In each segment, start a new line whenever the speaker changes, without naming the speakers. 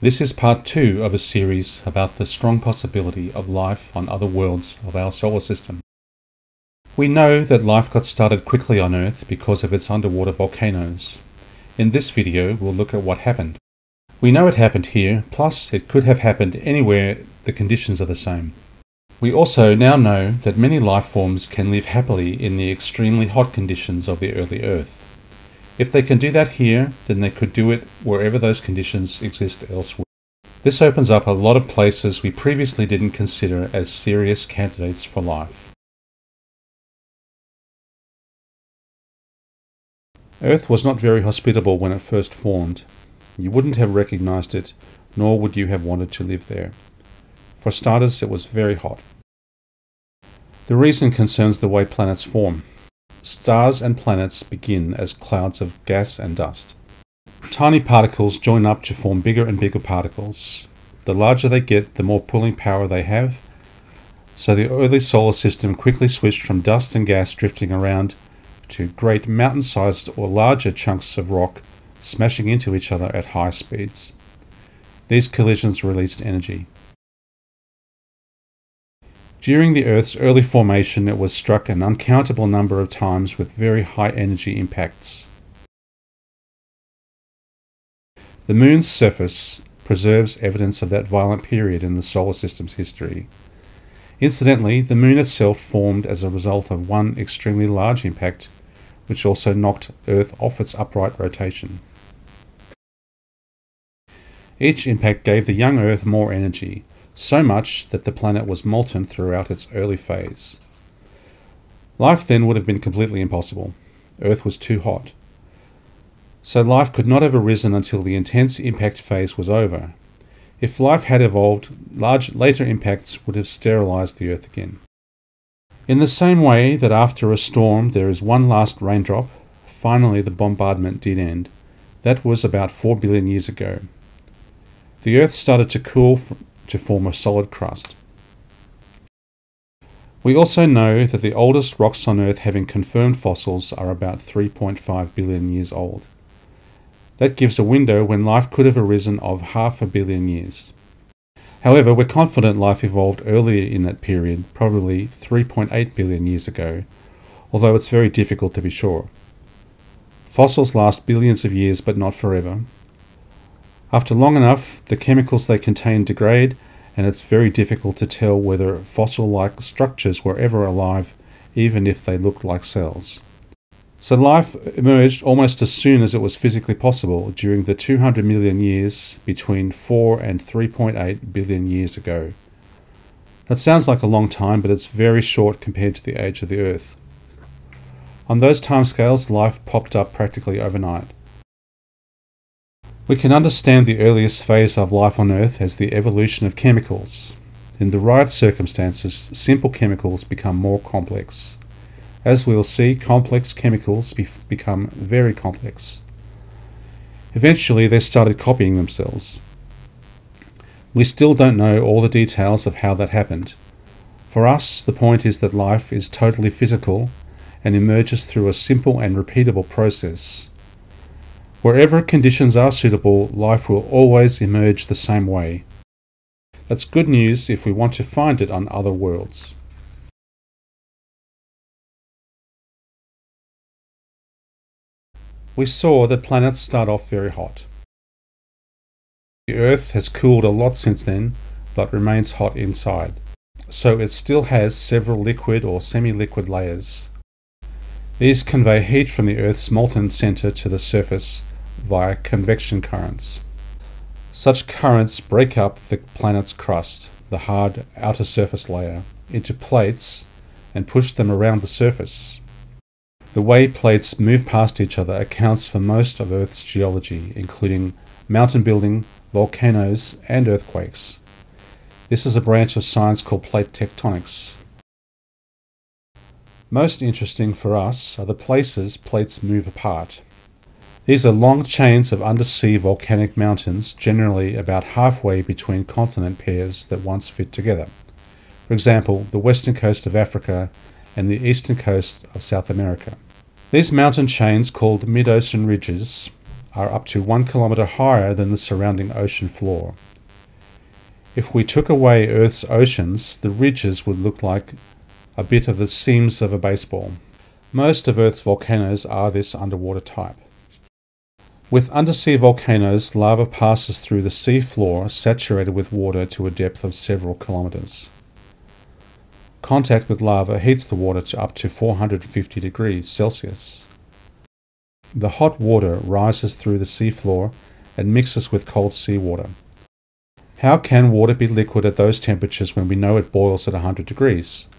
This is part two of a series about the strong possibility of life on other worlds of our solar system. We know that life got started quickly on Earth because of its underwater volcanoes. In this video, we'll look at what happened. We know it happened here, plus it could have happened anywhere the conditions are the same. We also now know that many life forms can live happily in the extremely hot conditions of the early Earth. If they can do that here, then they could do it wherever those conditions exist elsewhere. This opens up a lot of places we previously didn't consider as serious candidates for life. Earth was not very hospitable when it first formed. You wouldn't have recognized it, nor would you have wanted to live there. For starters, it was very hot. The reason concerns the way planets form. Stars and planets begin as clouds of gas and dust. Tiny particles join up to form bigger and bigger particles. The larger they get, the more pulling power they have. So the early solar system quickly switched from dust and gas drifting around to great mountain sized or larger chunks of rock smashing into each other at high speeds. These collisions released energy. During the Earth's early formation, it was struck an uncountable number of times with very high energy impacts. The Moon's surface preserves evidence of that violent period in the Solar System's history. Incidentally, the Moon itself formed as a result of one extremely large impact, which also knocked Earth off its upright rotation. Each impact gave the young Earth more energy, so much that the planet was molten throughout its early phase. Life then would have been completely impossible. Earth was too hot. So life could not have arisen until the intense impact phase was over. If life had evolved, large later impacts would have sterilized the Earth again. In the same way that after a storm there is one last raindrop, finally the bombardment did end. That was about 4 billion years ago. The Earth started to cool to form a solid crust. We also know that the oldest rocks on Earth having confirmed fossils are about 3.5 billion years old. That gives a window when life could have arisen of half a billion years. However, we're confident life evolved earlier in that period, probably 3.8 billion years ago, although it's very difficult to be sure. Fossils last billions of years, but not forever, after long enough, the chemicals they contain degrade, and it's very difficult to tell whether fossil like structures were ever alive, even if they looked like cells. So life emerged almost as soon as it was physically possible during the 200 million years between 4 and 3.8 billion years ago. That sounds like a long time, but it's very short compared to the age of the Earth. On those timescales, life popped up practically overnight. We can understand the earliest phase of life on Earth as the evolution of chemicals. In the right circumstances, simple chemicals become more complex. As we will see, complex chemicals be become very complex. Eventually, they started copying themselves. We still don't know all the details of how that happened. For us, the point is that life is totally physical and emerges through a simple and repeatable process. Wherever conditions are suitable, life will always emerge the same way. That's good news if we want to find it on other worlds. We saw that planets start off very hot. The Earth has cooled a lot since then, but remains hot inside. So it still has several liquid or semi-liquid layers. These convey heat from the Earth's molten center to the surface via convection currents. Such currents break up the planet's crust, the hard outer surface layer, into plates and push them around the surface. The way plates move past each other accounts for most of Earth's geology, including mountain building, volcanoes, and earthquakes. This is a branch of science called plate tectonics. Most interesting for us are the places plates move apart. These are long chains of undersea volcanic mountains, generally about halfway between continent pairs that once fit together. For example, the western coast of Africa and the eastern coast of South America. These mountain chains, called mid-ocean ridges, are up to one kilometre higher than the surrounding ocean floor. If we took away Earth's oceans, the ridges would look like a bit of the seams of a baseball. Most of Earth's volcanoes are this underwater type. With undersea volcanoes, lava passes through the sea floor saturated with water to a depth of several kilometres. Contact with lava heats the water to up to 450 degrees Celsius. The hot water rises through the seafloor and mixes with cold seawater. How can water be liquid at those temperatures when we know it boils at 100 degrees?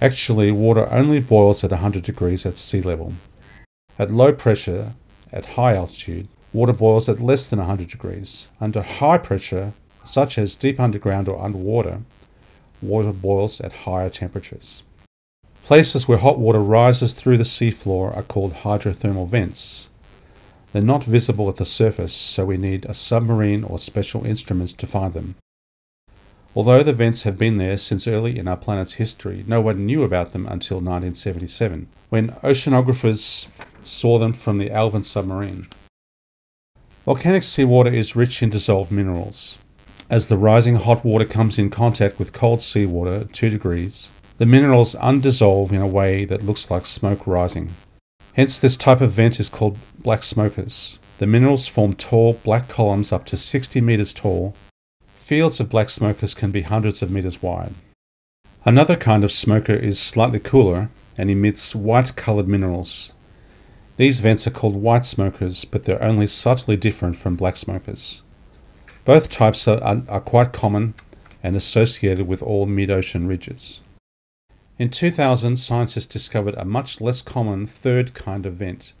Actually, water only boils at 100 degrees at sea level. At low pressure, at high altitude, water boils at less than 100 degrees. Under high pressure, such as deep underground or underwater, water boils at higher temperatures. Places where hot water rises through the seafloor are called hydrothermal vents. They're not visible at the surface, so we need a submarine or special instruments to find them. Although the vents have been there since early in our planet's history, no one knew about them until 1977, when oceanographers saw them from the Alvin submarine. Volcanic seawater is rich in dissolved minerals. As the rising hot water comes in contact with cold seawater at 2 degrees, the minerals undissolve in a way that looks like smoke rising. Hence, this type of vent is called black smokers. The minerals form tall black columns up to 60 meters tall. Fields of black smokers can be hundreds of meters wide. Another kind of smoker is slightly cooler and emits white colored minerals. These vents are called white smokers, but they're only subtly different from black smokers. Both types are, are, are quite common and associated with all mid-ocean ridges. In 2000, scientists discovered a much less common third kind of vent.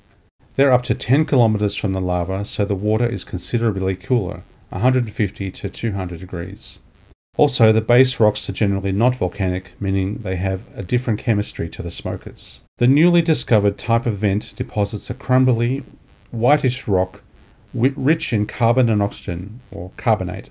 They're up to 10 kilometers from the lava, so the water is considerably cooler, 150 to 200 degrees. Also, the base rocks are generally not volcanic, meaning they have a different chemistry to the smokers. The newly discovered type of vent deposits a crumbly, whitish rock rich in carbon and oxygen, or carbonate.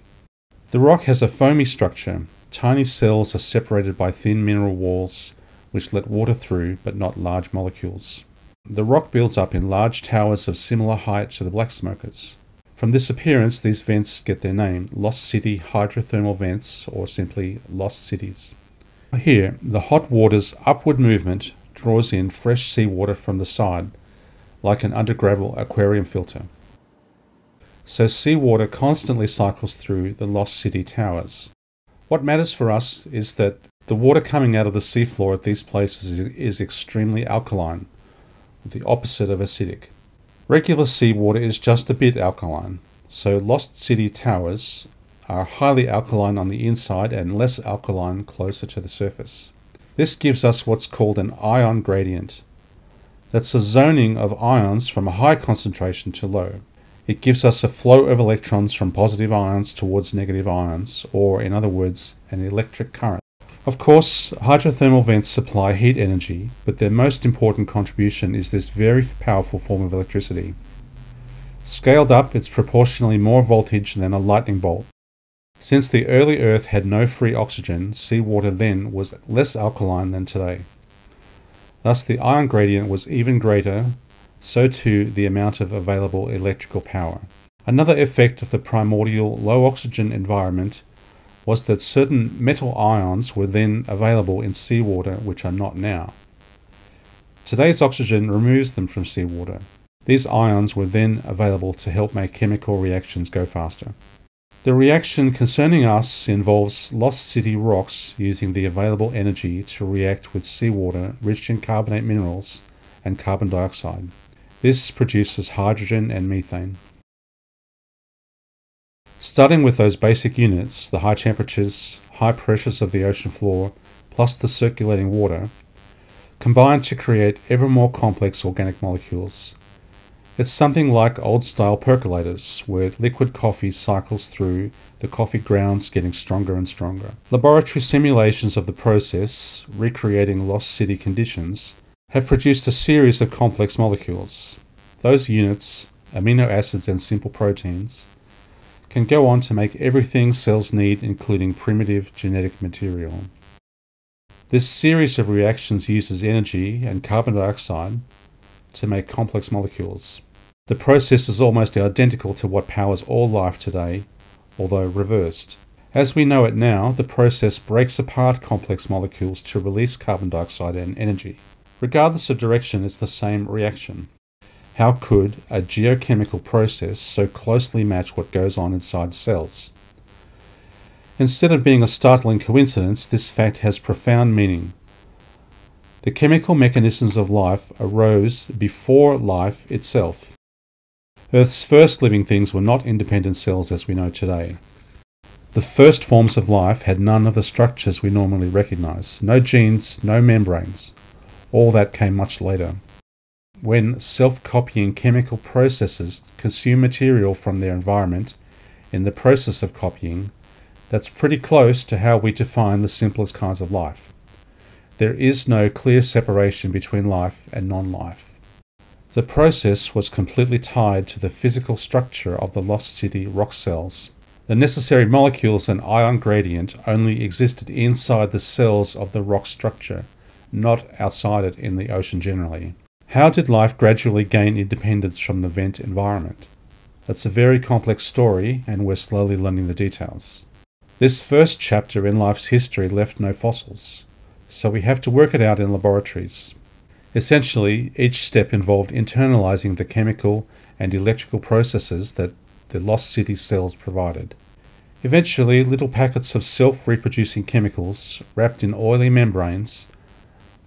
The rock has a foamy structure. Tiny cells are separated by thin mineral walls, which let water through, but not large molecules. The rock builds up in large towers of similar height to the black smokers. From this appearance, these vents get their name, Lost City Hydrothermal Vents, or simply Lost Cities. Here, the hot water's upward movement draws in fresh seawater from the side, like an undergravel aquarium filter so seawater constantly cycles through the Lost City towers. What matters for us is that the water coming out of the seafloor at these places is extremely alkaline, the opposite of acidic. Regular seawater is just a bit alkaline, so Lost City towers are highly alkaline on the inside and less alkaline closer to the surface. This gives us what's called an ion gradient. That's a zoning of ions from a high concentration to low. It gives us a flow of electrons from positive ions towards negative ions, or in other words, an electric current. Of course, hydrothermal vents supply heat energy, but their most important contribution is this very powerful form of electricity. Scaled up, it's proportionally more voltage than a lightning bolt. Since the early Earth had no free oxygen, seawater then was less alkaline than today. Thus, the ion gradient was even greater so too the amount of available electrical power. Another effect of the primordial low oxygen environment was that certain metal ions were then available in seawater which are not now. Today's oxygen removes them from seawater. These ions were then available to help make chemical reactions go faster. The reaction concerning us involves lost city rocks using the available energy to react with seawater rich in carbonate minerals and carbon dioxide. This produces hydrogen and methane. Starting with those basic units, the high temperatures, high pressures of the ocean floor, plus the circulating water, combine to create ever more complex organic molecules. It's something like old style percolators, where liquid coffee cycles through the coffee grounds getting stronger and stronger. Laboratory simulations of the process, recreating lost city conditions, have produced a series of complex molecules. Those units, amino acids and simple proteins, can go on to make everything cells need, including primitive genetic material. This series of reactions uses energy and carbon dioxide to make complex molecules. The process is almost identical to what powers all life today, although reversed. As we know it now, the process breaks apart complex molecules to release carbon dioxide and energy. Regardless of direction, it's the same reaction. How could a geochemical process so closely match what goes on inside cells? Instead of being a startling coincidence, this fact has profound meaning. The chemical mechanisms of life arose before life itself. Earth's first living things were not independent cells as we know today. The first forms of life had none of the structures we normally recognize no genes, no membranes. All that came much later. When self copying chemical processes consume material from their environment in the process of copying, that's pretty close to how we define the simplest kinds of life. There is no clear separation between life and non life. The process was completely tied to the physical structure of the lost city rock cells. The necessary molecules and ion gradient only existed inside the cells of the rock structure, not outside it in the ocean generally. How did life gradually gain independence from the vent environment? That's a very complex story, and we're slowly learning the details. This first chapter in life's history left no fossils, so we have to work it out in laboratories. Essentially, each step involved internalizing the chemical and electrical processes that the lost city cells provided. Eventually, little packets of self reproducing chemicals, wrapped in oily membranes,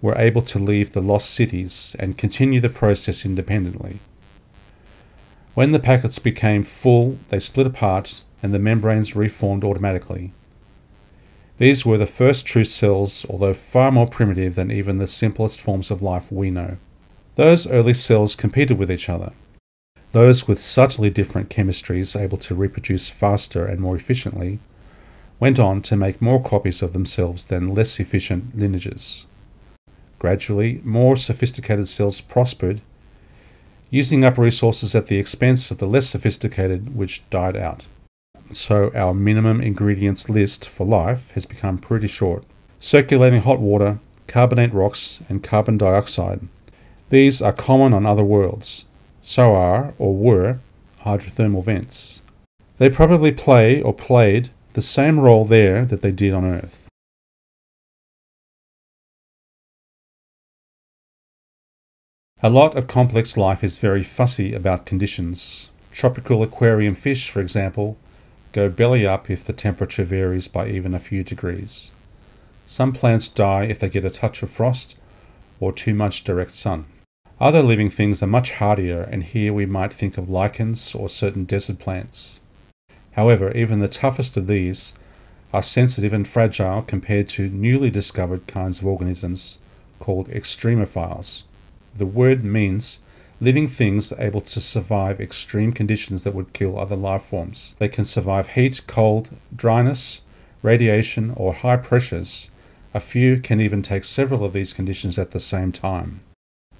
were able to leave the lost cities and continue the process independently. When the packets became full, they split apart and the membranes reformed automatically. These were the first true cells, although far more primitive than even the simplest forms of life we know. Those early cells competed with each other. Those with subtly different chemistries able to reproduce faster and more efficiently went on to make more copies of themselves than less efficient lineages. Gradually, more sophisticated cells prospered, using up resources at the expense of the less sophisticated, which died out. So, our minimum ingredients list for life has become pretty short circulating hot water, carbonate rocks, and carbon dioxide. These are common on other worlds, so are, or were, hydrothermal vents. They probably play or played the same role there that they did on Earth. A lot of complex life is very fussy about conditions. Tropical aquarium fish, for example, go belly up if the temperature varies by even a few degrees. Some plants die if they get a touch of frost or too much direct sun. Other living things are much hardier, and here we might think of lichens or certain desert plants. However, even the toughest of these are sensitive and fragile compared to newly discovered kinds of organisms called extremophiles. The word means living things able to survive extreme conditions that would kill other life forms. They can survive heat, cold, dryness, radiation, or high pressures. A few can even take several of these conditions at the same time.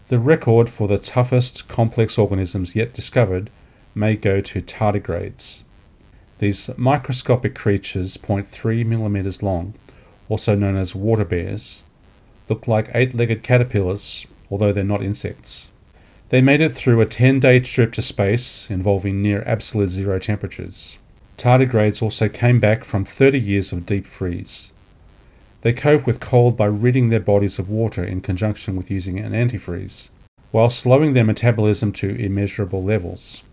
The record for the toughest complex organisms yet discovered may go to tardigrades. These microscopic creatures, 0.3 millimeters long, also known as water bears, look like eight legged caterpillars, although they're not insects. They made it through a 10 day trip to space involving near absolute zero temperatures. Tardigrades also came back from 30 years of deep freeze. They cope with cold by ridding their bodies of water in conjunction with using an antifreeze, while slowing their metabolism to immeasurable levels.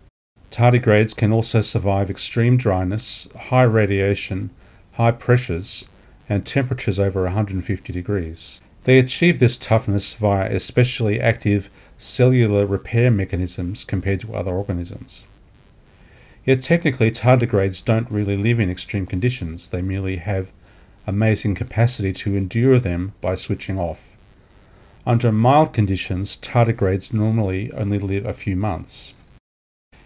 Tardigrades can also survive extreme dryness, high radiation, high pressures, and temperatures over 150 degrees. They achieve this toughness via especially active cellular repair mechanisms compared to other organisms. Yet technically, tardigrades don't really live in extreme conditions, they merely have amazing capacity to endure them by switching off. Under mild conditions, tardigrades normally only live a few months.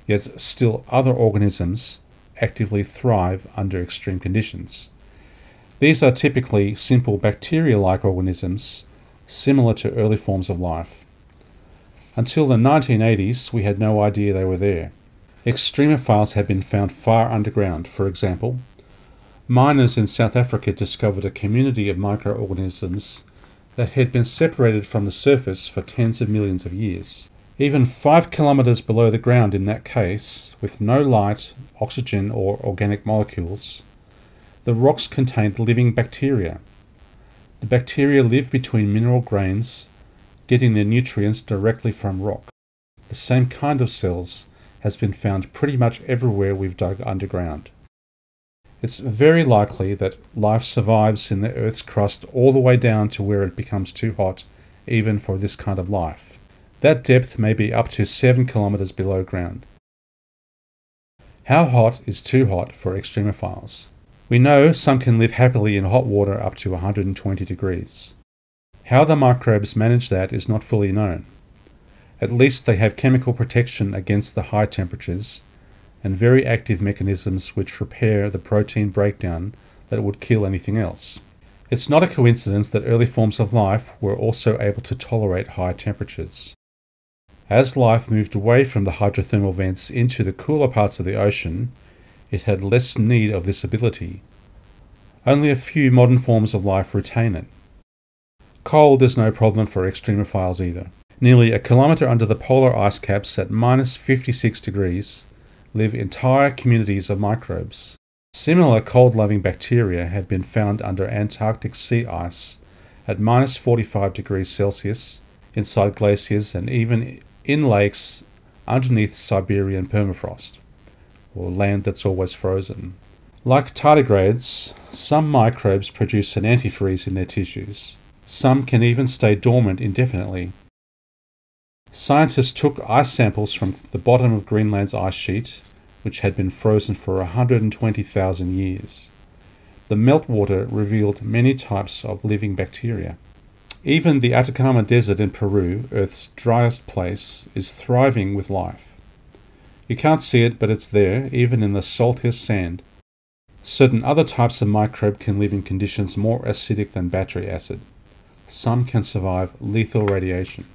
Yet still other organisms actively thrive under extreme conditions. These are typically simple bacteria like organisms similar to early forms of life. Until the 1980s, we had no idea they were there. Extremophiles have been found far underground, for example, miners in South Africa discovered a community of microorganisms that had been separated from the surface for tens of millions of years. Even 5 kilometres below the ground in that case, with no light, oxygen, or organic molecules, the rocks contained living bacteria. The bacteria live between mineral grains, getting their nutrients directly from rock. The same kind of cells has been found pretty much everywhere we've dug underground. It's very likely that life survives in the Earth's crust all the way down to where it becomes too hot, even for this kind of life. That depth may be up to 7 kilometers below ground. How hot is too hot for extremophiles? We know some can live happily in hot water up to 120 degrees. How the microbes manage that is not fully known. At least they have chemical protection against the high temperatures and very active mechanisms which repair the protein breakdown that would kill anything else. It's not a coincidence that early forms of life were also able to tolerate high temperatures. As life moved away from the hydrothermal vents into the cooler parts of the ocean, it had less need of this ability. Only a few modern forms of life retain it. Cold is no problem for extremophiles either. Nearly a kilometre under the polar ice caps at minus 56 degrees live entire communities of microbes. Similar cold loving bacteria have been found under Antarctic sea ice at minus 45 degrees Celsius, inside glaciers, and even in lakes underneath Siberian permafrost, or land that's always frozen. Like tardigrades, some microbes produce an antifreeze in their tissues. Some can even stay dormant indefinitely. Scientists took ice samples from the bottom of Greenland's ice sheet, which had been frozen for 120,000 years. The meltwater revealed many types of living bacteria. Even the Atacama Desert in Peru, Earth's driest place, is thriving with life. You can't see it, but it's there, even in the saltiest sand. Certain other types of microbe can live in conditions more acidic than battery acid. Some can survive lethal radiation.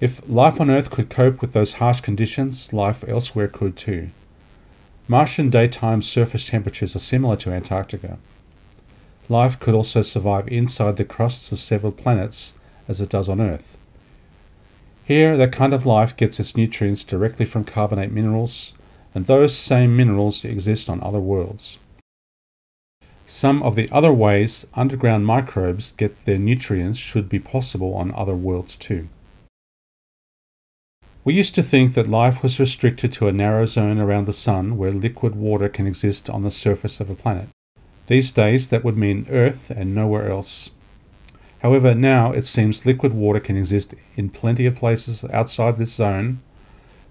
If life on Earth could cope with those harsh conditions, life elsewhere could too. Martian daytime surface temperatures are similar to Antarctica. Life could also survive inside the crusts of several planets as it does on Earth. Here, that kind of life gets its nutrients directly from carbonate minerals, and those same minerals exist on other worlds. Some of the other ways underground microbes get their nutrients should be possible on other worlds too. We used to think that life was restricted to a narrow zone around the Sun where liquid water can exist on the surface of a planet. These days, that would mean Earth and nowhere else. However, now it seems liquid water can exist in plenty of places outside this zone,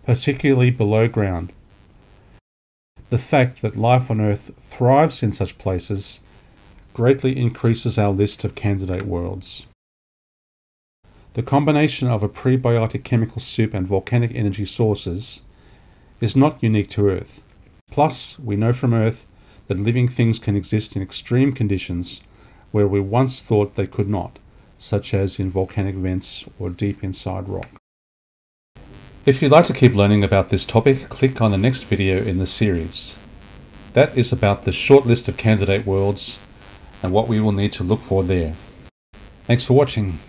particularly below ground. The fact that life on Earth thrives in such places greatly increases our list of candidate worlds. The combination of a prebiotic chemical soup and volcanic energy sources is not unique to Earth. Plus, we know from Earth that living things can exist in extreme conditions where we once thought they could not, such as in volcanic vents or deep inside rock. If you'd like to keep learning about this topic, click on the next video in the series. That is about the short list of candidate worlds and what we will need to look for there. Thanks for watching.